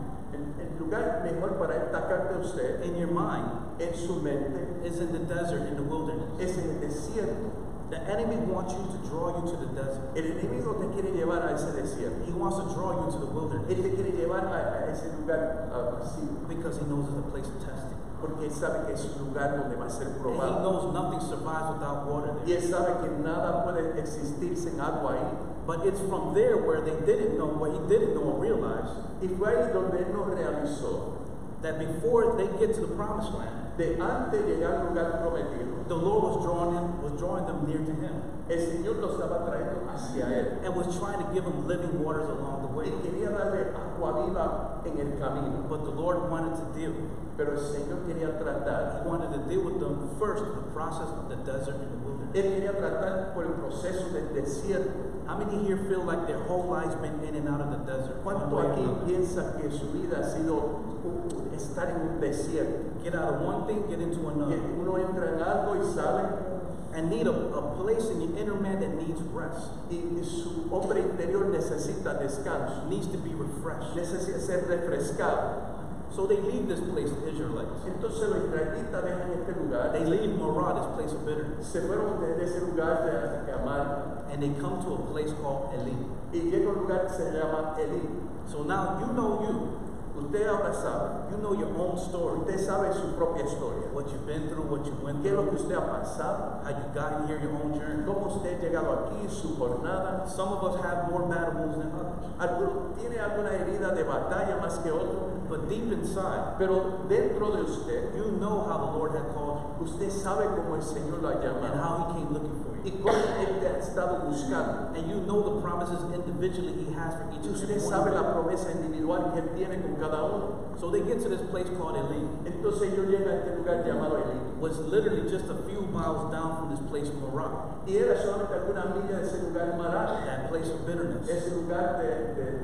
el lugar mejor para atacarte a usted in your mind en su mente is in the desert, in the wilderness. es en el desierto. The enemy wants you to draw you to the desert. El enemigo te quiere llevar a ese desierto. He wants to draw you to the wilderness Él te quiere llevar a, ese lugar uh, vacío. because he knows it's a place of testing. Porque él sabe que es un lugar donde va a ser probado. And he knows nothing survives without water Y él sabe que nada puede existir sin agua ahí. But it's from there where they didn't know, what he didn't know or realize, Y fue ahí donde él no realizó. That before they get to the promised land, De antes de llegar al lugar prometido, the Lord was drawing them, was drawing them near to him el Señor lo estaba trayendo hacia él. and was trying to give them living waters along the way. Y quería darle agua viva en el camino. But the Lord wanted to deal. Pero el Señor quería tratar. He wanted to deal with them first, the process of the desert and the wilderness. Él quería tratar por el proceso del desierto. How many here feel like their whole lives been in and out of the desert? ¿Cuánto aquí piensa que su vida ha sido uh, estar en un desierto? Get out of one thing, get into another. uno entra en algo y sale And need a, a place in your inner man that needs rest, y su hombre interior necesita descanso, needs to be refreshed. necesita ser refrescado. So they leave this place, the Israelites. Entonces los israelitas dejan este lugar, They leave Marah, this place of bitterness, se fueron de ese lugar de, de Amar and they come to a place called Elim. y llega a un lugar que se llama Elí. So now you know you. Usted ahora sabe, You know your own story. usted sabe su propia historia. What you've been through, what you went ¿Qué es lo que through, usted ha pasado? how you got here, your own journey. ¿Cómo usted ha llegado aquí, su jornada? Some of us have more battle wounds than others. Alguno tiene alguna herida de batalla más que otro, But deep inside, pero dentro de usted, you know how the Lord had called usted sabe cómo el Señor lo ha you and llamado how He came looking for y you. cómo te ha estado buscando. And you know the promises individually He has for each Y of usted sabe la promesa individual que Él tiene con cada uno. So they get to this place called Elim, Entonces ellos llegan a este lugar llamado Elí. was literally just a few miles down from this place, Marah, Y era solamente algunas millas de ese lugar Mará, that place of bitterness. ese lugar de, de.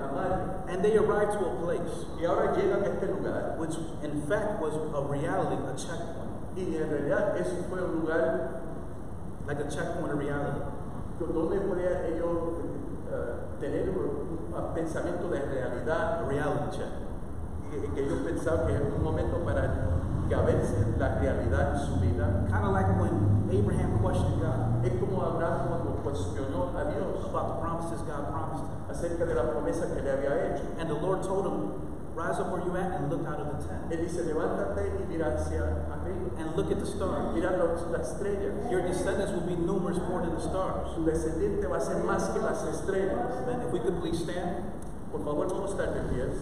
And they arrived to a place Y ahora llegan a este lugar which, in fact, was a reality, a checkpoint, y en realidad ese fue un lugar like a checkpoint of reality. donde podían ellos eh, tener un, un pensamiento de realidad reality check. que, ellos pensaban que era un momento para que la realidad en su vida Kind of like when Abraham questioned God es como Abraham cuando cuestionó a Dios about the promises God promised him. acerca de la promesa que le había hecho. And the Lord told him, Rise up where you're at and look out of the tent. Él dice, levántate y mira hacia arriba, And look at the stars. mira las estrellas. Your descendants will be numerous more than the stars. Descendiente va a ser más que las estrellas. And if we could please stand. Por favor, vamos a estar de pies.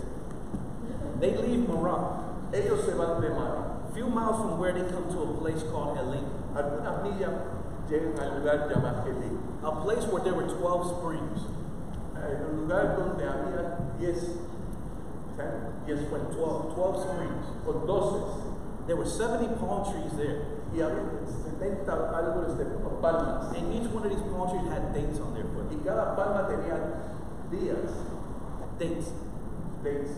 They leave Marah, Ellos se van de mar. a few miles from where they come to a place called Elim, Algunas millas llegan al lugar llamado Elí. a place where there were 12 springs. en un lugar donde había 10, 10 fuentes, 12, 12 springs. o 12, There were 70 palm trees there. y había 70 árboles de palmas, And each one of these palm trees had dates on there for y cada palma tenía días, Dates. dates.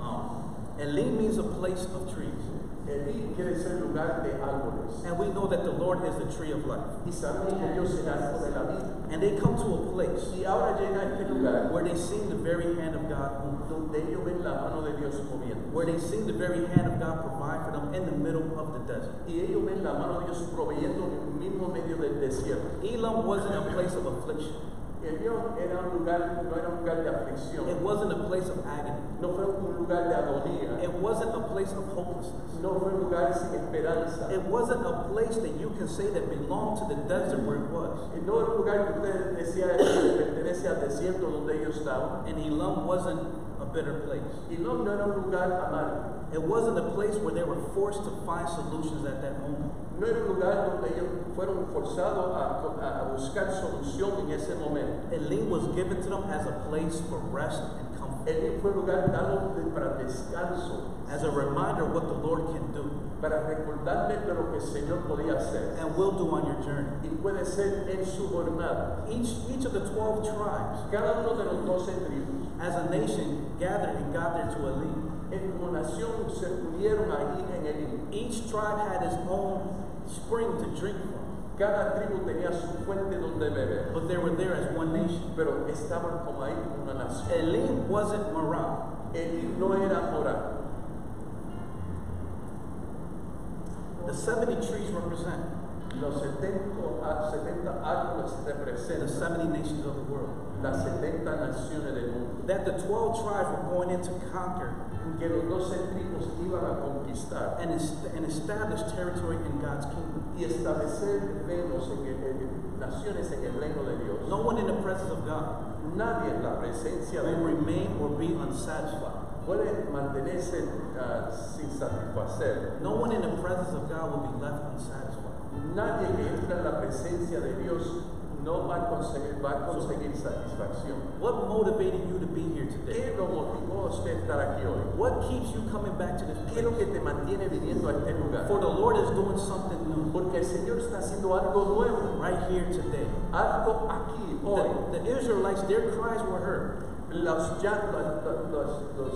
Um, Elim means a place of trees. Elí quiere ser lugar de árboles. And we know that the Lord is the tree of life. Y sabemos que Dios es el árbol de la vida. And they come to a place Y ahora llega a este lugar where they see the very hand of God donde ellos ven la mano de Dios moviendo. Where they see the very hand of God provide for them in the middle of the desert. Y ellos ven la mano de Dios proveyendo en el mismo medio del desierto. Elim wasn't a place of affliction. Elión era un lugar, no era un lugar de aflicción, It wasn't a place of agony. no fue un lugar de agonía, It wasn't a place of hopelessness. no fue un lugar sin esperanza, It wasn't a place that you can say that belonged to the desert where it was. Y no era un lugar que usted decía que pertenece al desierto donde ellos estaban. And Elim wasn't a bitter place. Y no, no era un lugar amargo, It wasn't a place where they were forced to find solutions at that moment. No era un lugar donde ellos fueron forzados a, a- a buscar solución en ese momento. Was given to them as a place for rest and comfort, Él fue lugar dado para descanso, as a reminder what the Lord can do para recordarles de lo que el Señor podía hacer. and will do on your journey. Y puede ser en su jornada. Each, each of the 12 tribes, Cada uno de los doce tribus, as a nation, gathered and got there to Elim. en como nación, se unieron ahí en el Each tribe had its own spring to drink from, Cada tribu tenía su fuente donde beber, but they were there as one nation. pero estaban como ahí como una nación. Elim wasn't Marah. Elí no era Morá. The 70 trees represent Los 70, a- ah, 70 árboles the 70 nations of the world. las 70 naciones del mundo. That the 12 tribes were going in to conquer Que los 12 tribus iban a conquistar and, est- and establish territory in God's kingdom. y establecer reinos en el- en- naciones en el reino de Dios. No one in the presence of God Nadie en la presencia de will Dios remain or be unsatisfied. puede mantenerse ah, sin satisfacer. No one in the presence of God will be left unsatisfied. Nadie que entra en la presencia de Dios no va a conseguir, va a conseguir satisfacción. What motivated you to be here today? ¿Qué lo motivó a usted estar aquí hoy? What keeps you coming back to this ¿Qué es lo que te mantiene viniendo a este lugar? For the Lord is doing something new Porque el Señor está haciendo algo nuevo, right here today. algo aquí, hoy. The, the Israelites, their cries were heard. Los, ya, los, los, los,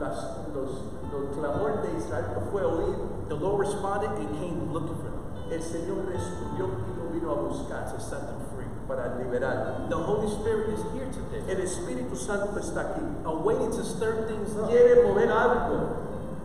las- los, los clamor de Israel fue oído. The Lord responded and came looking for them El Señor respondió y lo vino a buscar to set them. Para liberar. The Holy Spirit is here today, El Espíritu Santo está aquí. awaiting to stir things up Quiere mover algo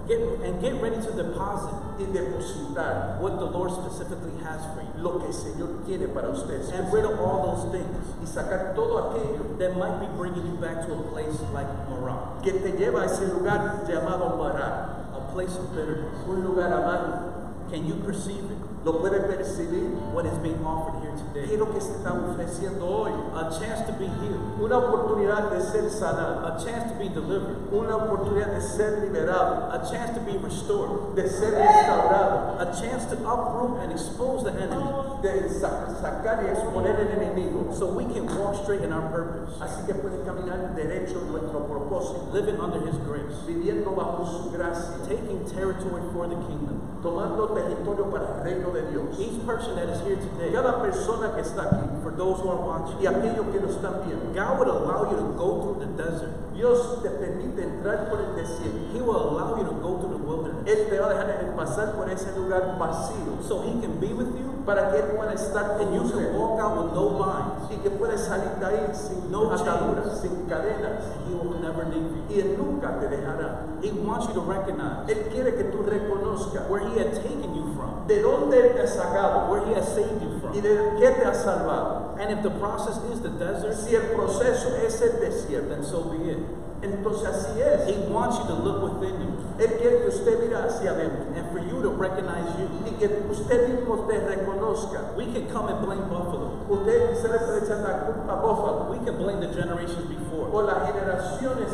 get, and get ready to deposit y depositar what the Lord specifically has for you. lo que el Señor quiere para usted. And rid of all those things Y sacar todo aquello that might be bringing you back to a place like Marah, que te lleva a ese lugar llamado Mará, a place of bitterness. un lugar amargo. Can you perceive it? ¿Lo puede percibir? What is being offered ¿Qué es se está ofreciendo hoy. A chance to be healed, Una oportunidad de ser sanado, a chance to be delivered, una oportunidad de ser liberado, a chance to be restored, de ser restaurado, a chance to uproot and expose the enemy. De sacar y exponer el enemigo. so we can walk straight in our purpose, Así que puede caminar derecho en nuestro propósito, living under His grace, viviendo bajo su gracia, taking territory for the kingdom. tomando territorio para el reino de Dios. Each person that is here today, Cada persona que está aquí for those who are watching, y aquellos que nos están viendo, God would allow you to go through the desert. Dios te permite entrar por el desierto. He will allow you to go through the wilderness Él te va a dejar pasar por ese lugar vacío so He can be with you para que Él pueda estar con and you can usted walk out with no binds. y que pueda salir de ahí sin No ataduras, sin cadenas And He will never leave you. y Él nunca te dejará. He wants you to recognize Él quiere que tú reconozcas where He had taken you from, de dónde Él te ha sacado where He has saved you y de qué te ha salvado. And if the process is the desert, Si el proceso es el desierto, then so be it. Entonces así es. He wants you to look within you Él quiere que usted mire hacia adentro and for you to recognize you. y que usted mismo te reconozca. We can come and blame Buffalo. Usted se le puede la culpa a We can blame the generations o before las generaciones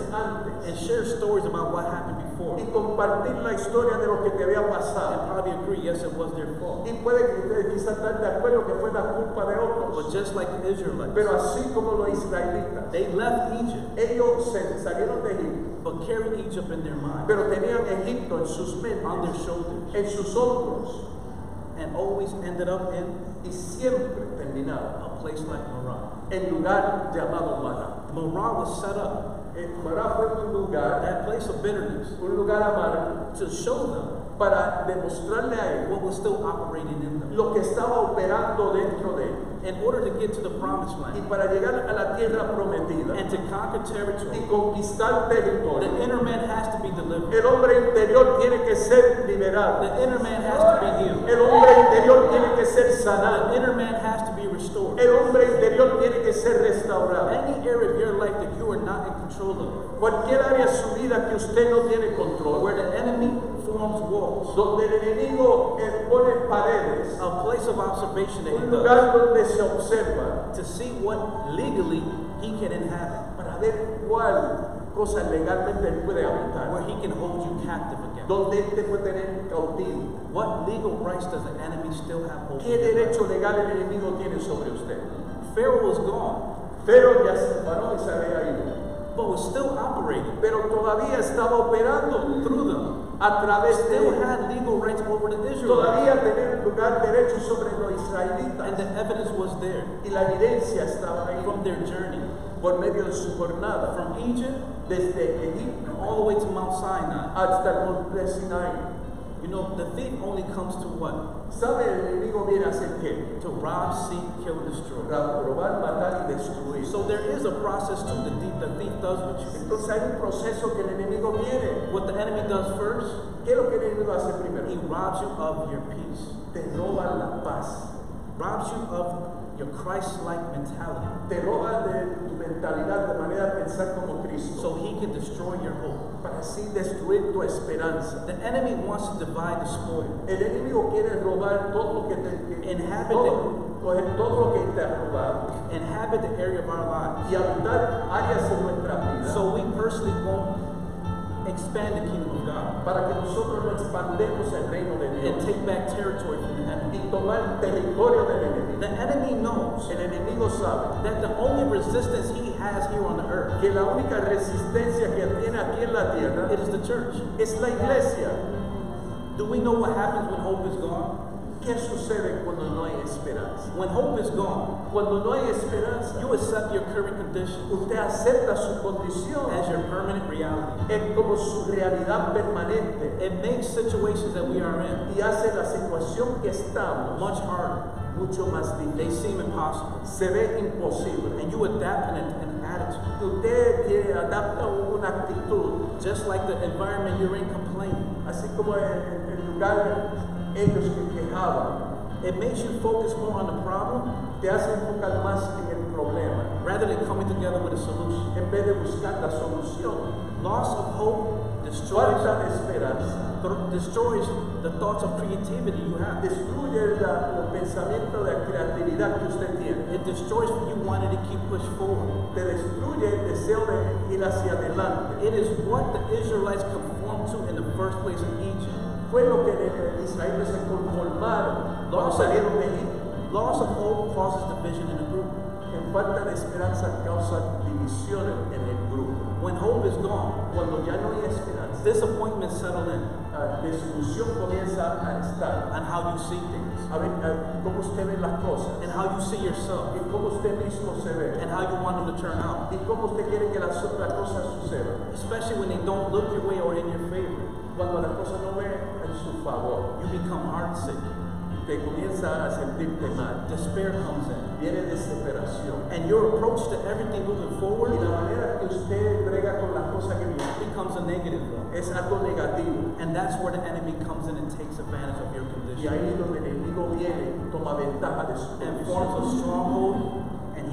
and share stories about what happened before. y compartir la historia de lo que te había And pasado. probably agree, yes, it was their fault. Y puede que ustedes quizás estén de acuerdo que fue la culpa de But otros. just like the Israelites, Pero así como los israelitas, they left Egypt, ellos se salieron de Egipto, but carried Egypt in their mind, pero tenían Egipto en sus on their mentes, shoulders, en sus hombros, and always ended up in y siempre a place like Marah. en lugar llamado Mará. Marah was set up, Mará fue un lugar, that place of bitterness, un lugar amargo, to show them para demostrarle a ellos what was still operating in them. lo que estaba operando dentro de ellos. In order to get to the promised Y land para llegar a la tierra prometida and to conquer territory. y conquistar the territorio, inner man has to be delivered. el hombre interior tiene que ser liberado. The inner man has to be healed. El hombre interior tiene que ser The sanado. inner man has to be restored. El hombre interior tiene que ser restaurado. Any area of your life that you are not in control of, Cualquier área de su vida que usted no tiene control, where the enemy forms walls, donde el enemigo eh, pone paredes, a place of observation that he un does, lugar donde se observa to see what legally he can inhabit, para ver cuál cosa legalmente él puede habitar, where he can hold you captive again. donde él te puede tener cautivo. What legal rights does the enemy still have over ¿Qué you? derecho legal el enemigo tiene sobre usted? Pharaoh was gone, Pero ya se paró y se había ido. but was still operating Pero todavía estaba operando through them. A través de Still él. had legal rights over the Israelites, Todavía tenía lugar derecho sobre los and israelitas. the evidence was there Y la evidencia estaba ahí from their journey por medio de su jornada. from Egypt Desde Egipto all the way to Mount Sinai. hasta el monte Sinai. You know, the thief only comes to what? ¿Sabe el enemigo viene a hacer qué? To rob, seek, kill, destroy. Robar, matar y destruir. So there is a process to the thief, the thief does what you. Entonces hay un proceso que el enemigo tiene. What the enemy does first, ¿Qué es lo que el enemigo hace primero? he robs you of your peace, Te roba la paz. robs you of your Christ-like mentality, Te roba de tu mentalidad, de manera de pensar como Cristo. so he can destroy your hope. Para así destruir tu esperanza. The enemy wants to divide the spoil. El enemigo quiere robar todo lo que te que- Inhabit todo, coger todo lo que te ha robado inhabit the area of our lives. y habitar áreas en nuestra vida So we personally won't expand the kingdom of God para que nosotros no expandemos el reino de and Dios take back territory from the enemy. y tomar territorio del enemigo. The enemy knows El enemigo sabe that the only resistance he has here on the earth que la única resistencia que tiene aquí en la tierra it is the church. es la iglesia. Do we know what happens when hope is gone? ¿Qué sucede cuando no hay esperanza? When hope is gone, Cuando no hay esperanza, you accept your current condition usted acepta su condición as your permanent reality. es como su realidad permanente It makes situations that we are in y hace la situación que estamos much harder. mucho más They seem impossible. Se ve imposible. And you adapt an, an attitude. Usted adapta una actitud, Just like the environment you're in complaining. así como en el lugar ellos que quejaban, It makes you focus more on the problem te hace enfocar más en el problema rather than coming together with a solution. en vez de buscar la solución. Loss of hope destroys, de esperanza destroys the thoughts of creativity you have. destruye la- el pensamiento de creatividad que usted tiene. It destroys what you wanting to keep push forward. Te destruye el deseo de ir hacia adelante. It is what the Israelites conformed to in the first place in Egypt. Fue lo que los israelíes se conformaron de Egipto. Loss of hope causes division in a group. En falta de esperanza causa divisiones en el. When hope is gone, Cuando ya no hay esperanza, disappointment settle in la desilusión comienza a estar. on how you see things, A ver, a cómo usted ve las cosas, and how you see yourself, y cómo usted mismo se ve, and how you want them to turn out. y cómo usted quiere que las otras cosas sucedan. Especially when they don't look your way or in your favor. Cuando las cosas no ven en su favor, You become heartsick. te comienza a sentirte mal. Despair comes in. Viene desesperación. And your approach to everything moving Y forward la manera que usted brega con las cosas que vienen becomes a negative one. es algo negativo. And that's where the enemy comes in and takes advantage of your Y condition ahí es donde el enemigo viene toma ventaja de su and forms a stronghold and he lays there.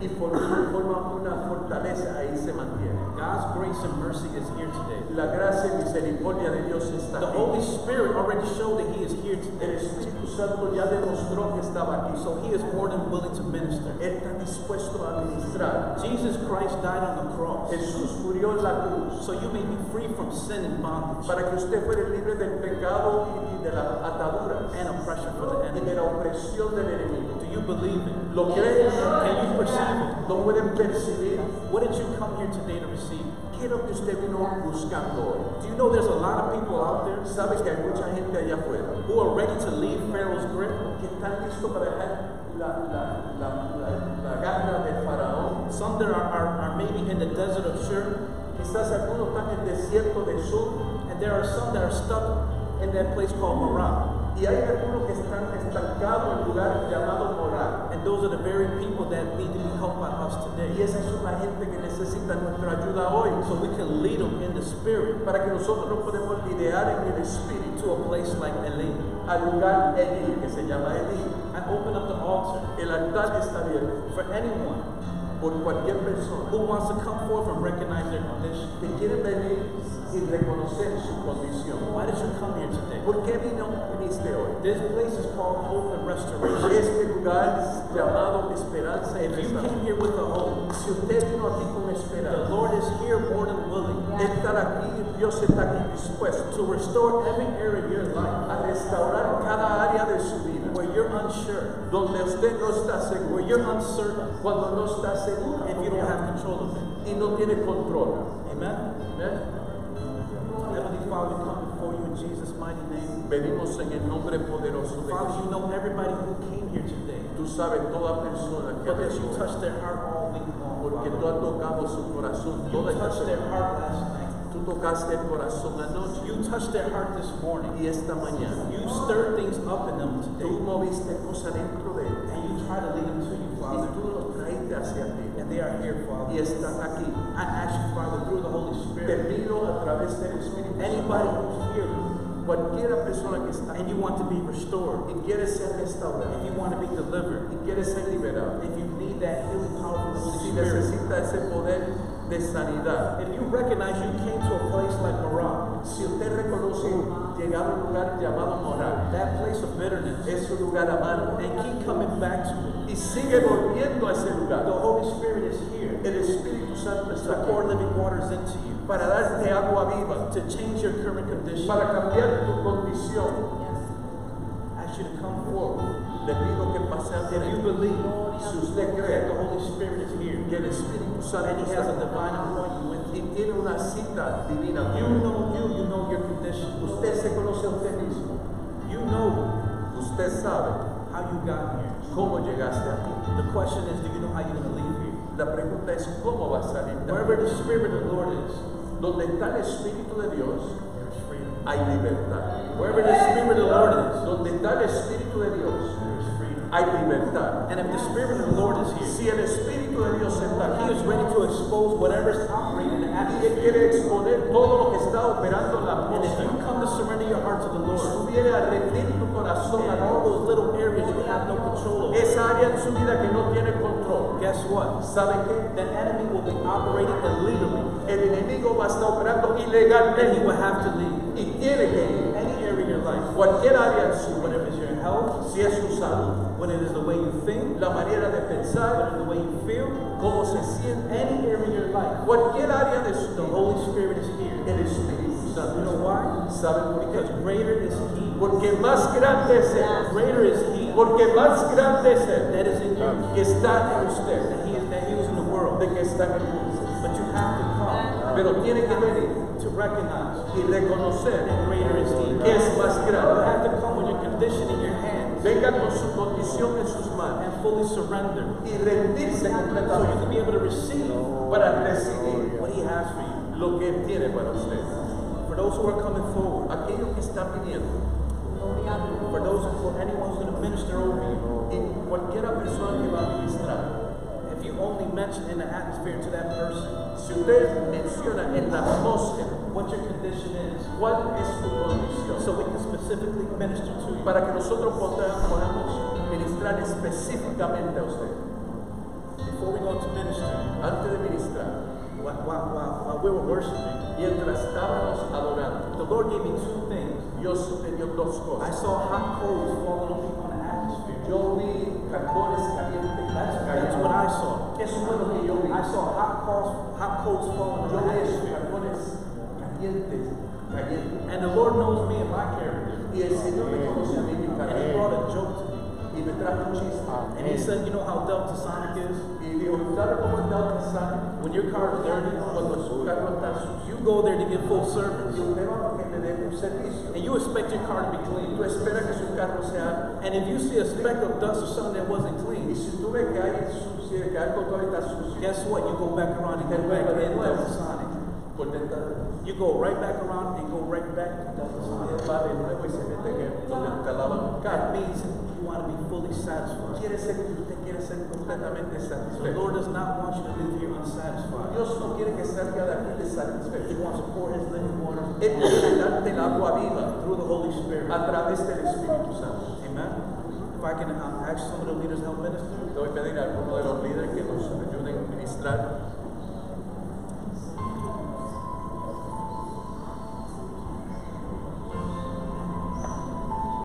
Y forma, forma una fortaleza, ahí se mantiene. God's grace and mercy is here today. La gracia y misericordia de Dios está The aquí. Holy Spirit already showed that He is here El today. Espíritu Santo ya demostró que estaba aquí. So He is more than willing to minister. Él está dispuesto a ministrar. Jesus Christ died on the cross. Jesús murió en la cruz So you may be free from sin and bondage para que usted fuera libre del pecado y de la atadura and oppression for the y de enemy. la opresión del enemigo. You believe it? ¿Lo creen? Can you perceive it? ¿Lo pueden percibir? What did you come here today to receive? ¿Qué es lo que usted vino buscando hoy? Do you know there's a lot of people out there Sabe que hay mucha gente allá afuera who are ready to leave Pharaoh's grip? que están listos para dejar la, la, la, la, la garra del faraón. Some that are, are, are maybe in the desert of Shur, Quizás algunos están en el desierto de sur and there are some that are stuck in that place called Marah. Y hay algunos que están estancados en un lugar llamado moral. And those are the very people that need to be helped by us Y today. esa es la gente que necesita nuestra ayuda hoy. So we can lead them in the spirit Para que nosotros nos podemos liderar en el espíritu to a place like Elim. al lugar Eli, que se llama Eli. And open up the altar El altar está abierto for anyone por cualquier persona who wants to come forth and recognize their condition. Reconocer su condición. Why did you come here today? ¿Por qué vino viniste hoy? This place is called Hope and Restoration. Este lugar es llamado esperanza y If you came here with a hope, Si usted vino aquí con esperanza. the Lord is here more than willing estar aquí, Dios está aquí dispuesto to restore every area of your life a restaurar cada área de su vida. where you're unsure, Donde usted no está seguro. where you're uncertain, cuando no está seguro if you don't have control of it. y no tiene control. Amen. Amén. Father, we come before you in Jesus' mighty name. Venimos en el nombre poderoso de Father, you know everybody who came here today. Tú sabes toda persona que ha Because you venido, touched their heart all week long. porque tú has tocado su corazón You toda esta touched their semana. heart last night. Tú tocaste el corazón anoche You touched their heart this morning. y esta mañana. You stirred things up in them Tú today. moviste cosas dentro de ellos And you try to lead them to you, y Father. tú los traíste hacia ti. And they are here, Y Father. están aquí. I ask you, Father, through the Holy Te Spirit, pido a través del Espíritu anybody Santo, who's here cualquiera persona que está and you want to be restored, y quiere ser if restaurada you want to be delivered, y quiere ser liberado, if you need that healing power from the Holy si Spirit, necesita ese poder de sanidad, if you recognize you came to a place like Marah, si usted reconoce llegar a un lugar llamado moral, that place of bitterness, es un lugar amargo. And keep coming back to it, y sigue volviendo a ese the Holy Spirit is here. El Espíritu Santo to está pour aquí. living waters into you, para darte agua viva, to change your current condition. para cambiar tu condición. Yes. I to come forward. Le pido que pase If ante you believe Si usted that the Holy Spirit is here, que el Espíritu Santo and He has a divine appointment with tiene una cita divina, you know you, you know your condition. usted se conoce a usted mismo, You know usted sabe how you got here. cómo llegaste aquí. The question is, do you know how you're going to leave here? La pregunta es cómo va a salir. Wherever the Spirit of the Lord is, Donde está el Espíritu de Dios, hay libertad. Wherever the Spirit of the Lord is, Donde está el Espíritu de Dios, hay libertad. And if the Spirit of the Lord is here, Si el Espíritu de Dios está He aquí is ready to expose whatever's operating in the y Él atmosphere. quiere exponer todo lo que está operando en la And if you atmósfera, come to surrender your heart to the Lord, vienes a rendir tu corazón a all those little areas you have no control over, esa área en su vida que no tiene control, guess what? ¿sabe qué? The enemy will be operating illegally, El enemigo va a estar operando and he will have to leave. y tiene que ir. Any area of your life, Cualquier área en su whether it's your health, si es su salud, whether it is the way you think, la manera de pensar, it's the way you feel, cómo se siente, any area of your life, cualquier área de su the Holy Spirit is here. el Espíritu Santo. You know why? ¿Saben Because greater is He. Porque más grande es Él, Greater is He porque más grande es Él that is in you que está en usted is that He was in the world. de que está en el mundo. But you have to Pero tiene que venir to recognize y reconocer that greater He. que es más You grande. have to come with your condition in your hands Venga con su condición en sus manos and fully surrender y rendirse so you completamente can be able to receive para recibir what He has for you. lo que Él tiene para usted. For those who are coming forward, Aquellos que están viniendo for those for anyone who's going to minister over you, y cualquiera persona que va a ministrar, if you only mention in the atmosphere to that person si usted menciona en la atmósfera what your condition is, cuál es su condición, so we can specifically minister to you. para que nosotros podamos, ministrar específicamente a usted. Before we go to minister, Antes de ministrar, while, while, while, we were worshiping, mientras estábamos adorando, the Lord gave me two things. Dios me dio dos I cosas. saw hot coals falling on people in the atmosphere. Yo vi carbones I saw. Eso fue lo que yo vi. I saw hot coals, hot coals falling Yo vi carbones calientes cayendo. And the Lord knows me and my character. Y el Señor me conoce a mí mi And he brought a joke to me. Y me trajo un. And he said, you know how Delta Sonic is? Y dijo, ¿sabe cómo el mensaje? When your car is dirty, Cuando su carro está sucio. you go there to get full service. Y usted va a que le un servicio. And you expect your car to be Tú clean. esperas que su carro sea... And if you see a speck of dust or something that wasn't Y clean, si tú ves que hay sucio, que algo todavía está sucio, guess what? You go back around and get back in Delta Sonic. You go right back around and go right back to Delta Sonic. va de nuevo y se mete en el- donde te lavan tu That means want to be fully satisfied. Quiere ser que usted quiere ser completamente The. Lord does not want you to live here unsatisfied. Dios no quiere que salga de aquí He wants to pour His living water Él quiere darte el agua viva through the Holy Spirit. a través del Espíritu Santo. Amen. If I can uh, ask some of the leaders to help minister. Te voy a pedir a alguno de los líderes que nos ayuden a ministrar.